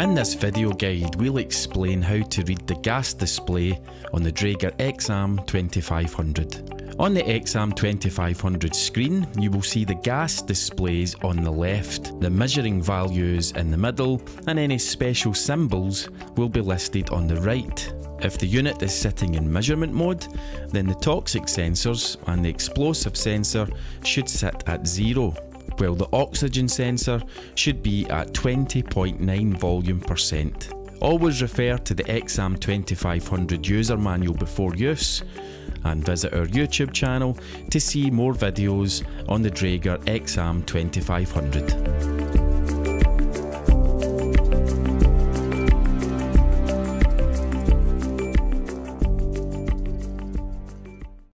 In this video guide we'll explain how to read the gas display on the Draeger XAM 2500. On the XAM 2500 screen you will see the gas displays on the left, the measuring values in the middle and any special symbols will be listed on the right. If the unit is sitting in measurement mode, then the toxic sensors and the explosive sensor should sit at zero while the oxygen sensor should be at 20.9 volume percent. Always refer to the XAM 2500 user manual before use and visit our YouTube channel to see more videos on the Draeger XAM 2500.